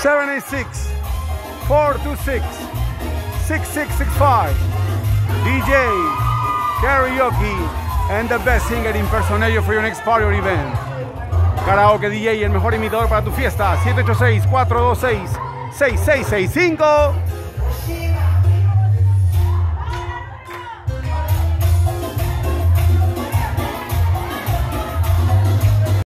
786 426 6665. DJ, karaoke, and the best singer impersonator for your next party or event. Karaoke DJ, el mejor imitador para tu fiesta. 786-426-6665.